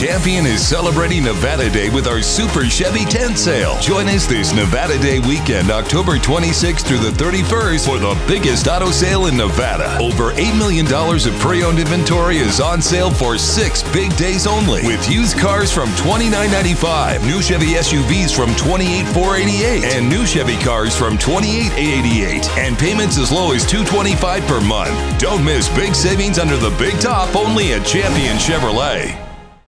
Champion is celebrating Nevada Day with our Super Chevy tent sale. Join us this Nevada Day weekend, October 26th through the 31st, for the biggest auto sale in Nevada. Over $8 million of pre owned inventory is on sale for six big days only. With used cars from $29.95, new Chevy SUVs from $28,488, and new Chevy cars from $28,888, and payments as low as $225 per month. Don't miss big savings under the big top only at Champion Chevrolet.